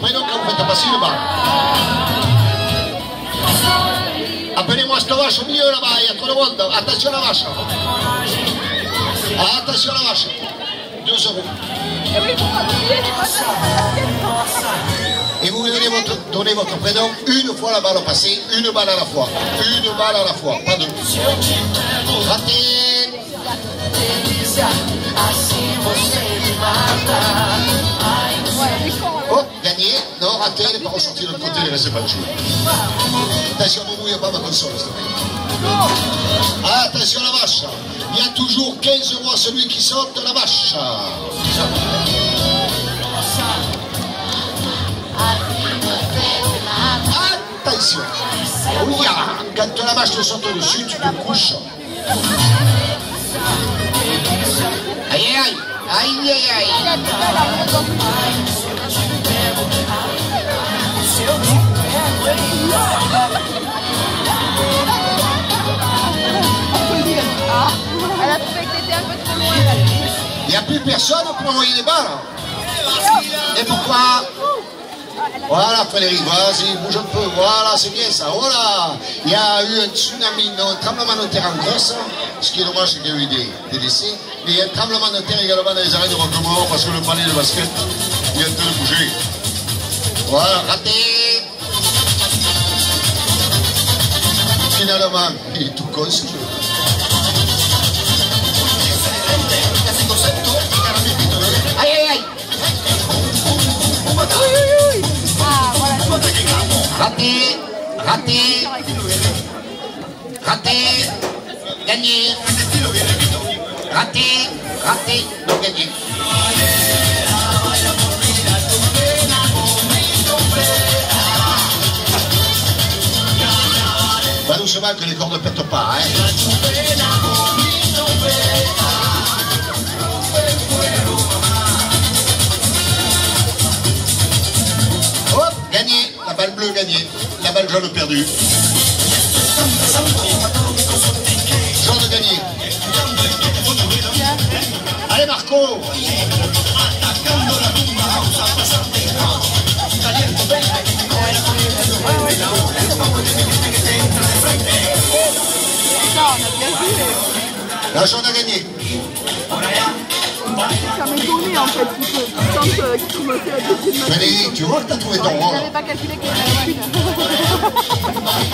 facile bas. Appelez-moi cette vache au milieu là-bas, il y a trop de monde. Attention à la vache. Attention à la vache. Deux euros. Et vous venez votre, donner votre prénom une fois la balle au passé, une balle à la fois. Une balle à la fois, pas deux. Raté. Non, raté, elle n'est pas ressortie de l'autre côté, elle reste pas. Attention, ma console. Attention la vache. Il y a toujours 15 euros celui qui saute la vache. Attention. Quand la vache te saute dessus, tu te couches. Aïe, aïe, aïe, aïe, aïe. N'y a plus personne pour envoyer les balles. Et pourquoi Voilà, Frédéric, vas-y, bouge un peu. Voilà, c'est bien ça. Voilà. Il y a eu un tsunami, non, un tremblement de terre en Grèce. Ce qui est dommage, c'est qu'il y a eu des, des décès. Mais il y a un tremblement de terre également dans les arrêts de Roquemort parce que le panier de basket, train de bouger. Voilà, raté. Finalement, il est tout con, ce jeu. Raté, raté, gagné. Raté, raté, non gagné. Va doucement que les cordes ne pètent balle jaune perdue. Jaune gagné. Allez Marco. La jaune a gagné. À Frédéric, tu vois que t'as trouvé ton rôle. J'avais pas calculé qu'il y avait.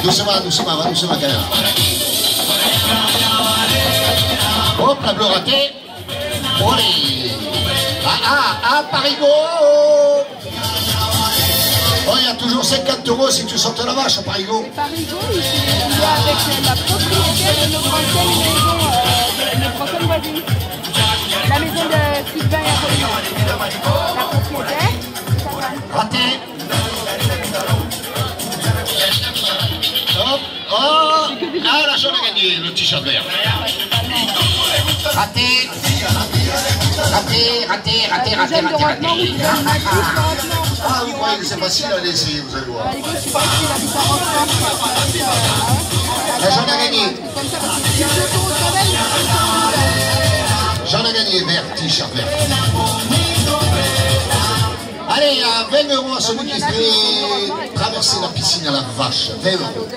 Doucement, doucement, va doucement même. Hop, la bleue ratée. Allez. Ah, ah, ah, Parigo Oh, il y a toujours 50 euros si tu sortes la vache, Parigo. Parigo, il est avec la propriétaire de notre ancienne Oh Ah, la jaune a gagné, le t-shirt vert. Raté. Raté, raté, raté, raté, raté, mettre plus maintenant. Ah, vous croyez que c'est facile à laisser, vous allez voir. La jaune a gagné. J'en ai gagné vert, t-shirt vert. 20 euros à celui qui fait traverser la piscine à la vache. 20 euros.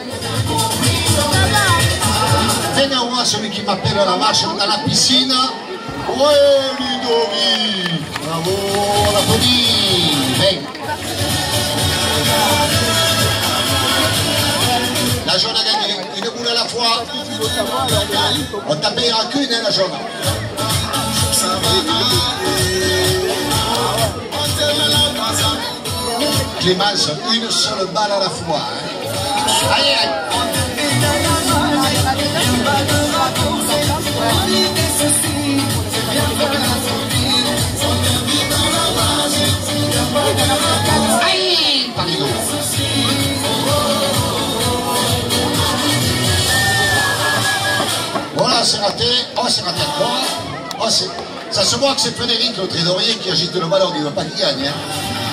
20 euros à celui qui m'appelle à la vache dans la piscine. Ouais, Ludovic Bravo, on applaudit 20. La jaune a gagné, une boule à la fois. On t'a payera qu'une, hein, la jaune. Clémence, une seule balle à la fois. hein. Aïe, pardon. Voilà, c'est raté. Oh, c'est raté. Oh, ça se voit que c'est Frédéric, le trésorier, qui agite le ballon. Il ne veut pas qu'il gagne. hein.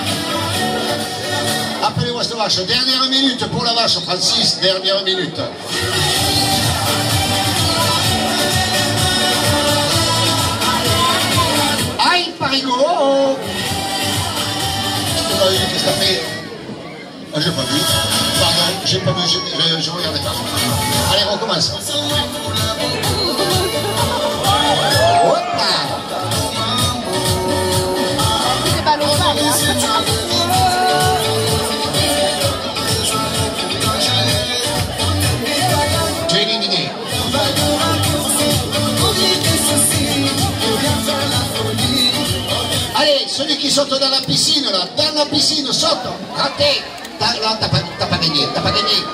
Cette vache. Dernière minute pour la vache, Francis. Dernière minute. Aïe, Parigo Qu'est-ce que t'as fait? Ah, j'ai pas vu. Pardon, j'ai pas vu, je, je, regardais pas. Allez, on Allez, celui qui saute dans la piscine, là, dans la piscine, saute, raté. T'as- Là, t'as pas, t'as pas gagné, t'as pas gagné.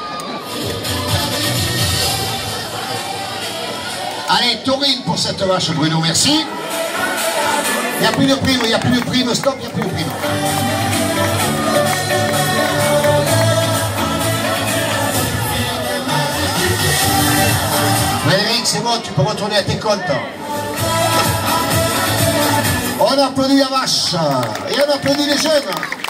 Allez, taurine pour cette vache, Bruno, merci. Il n'y a plus de prime, il n'y a plus de prime, stop, il n'y a plus de prime. Frédéric, c'est bon, tu peux retourner à tes comptes. On applaudit la vache et on applaudit les jeunes.